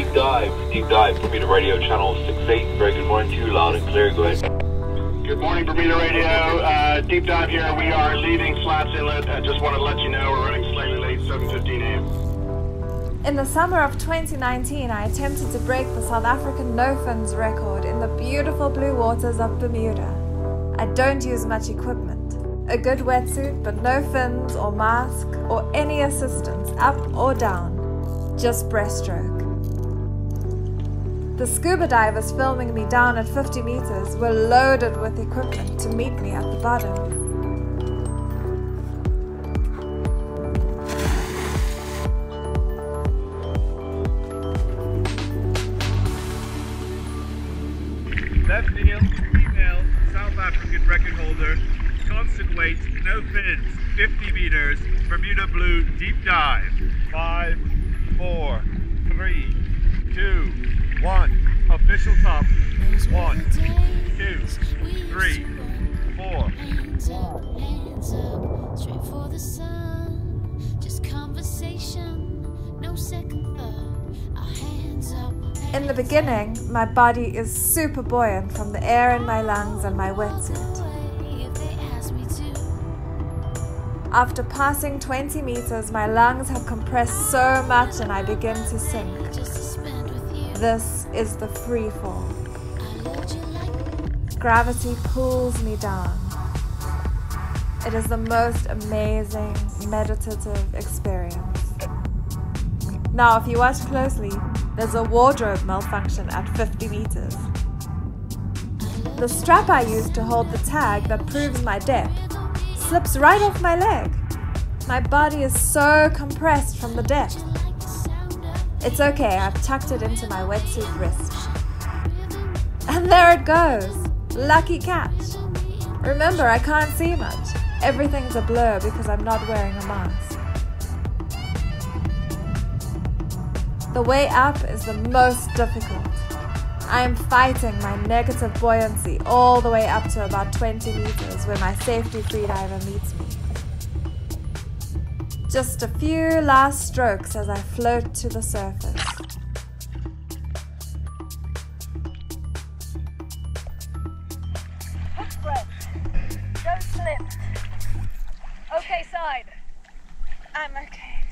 Deep Dive. Deep Dive, Bermuda Radio Channel 68. Very good morning to you, loud and clear. Go ahead. Good morning, Bermuda Radio. Uh, deep Dive here. We are leaving Flats Inlet. I just want to let you know we're running slightly late, 7.15 a.m. In the summer of 2019, I attempted to break the South African no fins record in the beautiful blue waters of Bermuda. I don't use much equipment. A good wetsuit, but no fins or mask or any assistance up or down. Just breaststroke. The scuba divers filming me down at 50 meters were loaded with equipment to meet me at the bottom. Neale, female, South African record holder, constant weight, no fins, 50 meters, Bermuda Blue deep dive. Five, four, three, two, one. Official top. One, two, three, four. Hands up, hands up, straight for the sun. Just conversation, no second thought. Hands up. In the beginning, my body is super buoyant from the air in my lungs and my wetsuit. If they ask me to, After passing 20 meters, my lungs have compressed so much and I begin to sink. This is the free fall. Gravity pulls me down. It is the most amazing meditative experience. Now, if you watch closely, there's a wardrobe malfunction at 50 meters. The strap I used to hold the tag that proves my depth slips right off my leg. My body is so compressed from the depth. It's okay, I've tucked it into my wetsuit wrist. And there it goes! Lucky catch! Remember, I can't see much. Everything's a blur because I'm not wearing a mask. The way up is the most difficult. I am fighting my negative buoyancy all the way up to about 20 meters where my safety freediver meets me. Just a few last strokes as I float to the surface. breath. Don't slip. Okay, side. I'm okay.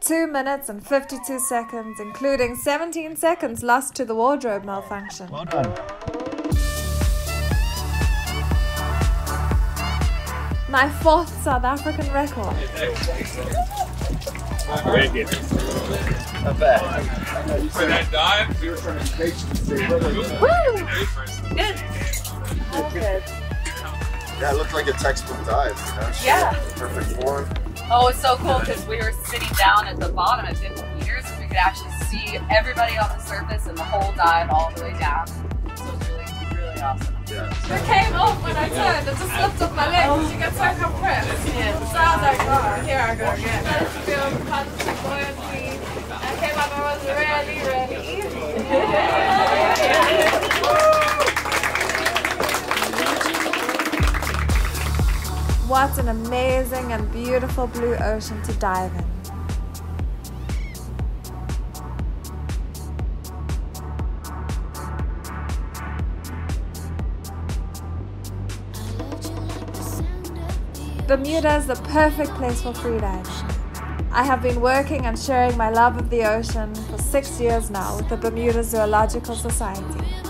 2 minutes and 52 seconds, including 17 seconds lost to the wardrobe malfunction. Well My fourth South African record. Very good. Not bad. For that dive, we were trying to make Yeah, it looked like a textbook dive. You know? Yeah. Perfect form. Oh, it's so cool because we were sitting down at the bottom at 50 meters and we could actually see everybody on the surface and the whole dive all the way down. Awesome. Yeah. It came off when I turned. It just slipped off my leg because you get so compressed. So I was like, oh, here I go again. I just feel constant buoyancy. I came up and was really, really easy. What an amazing and beautiful blue ocean to dive in. Bermuda is the perfect place for freediving. I have been working and sharing my love of the ocean for six years now with the Bermuda Zoological Society.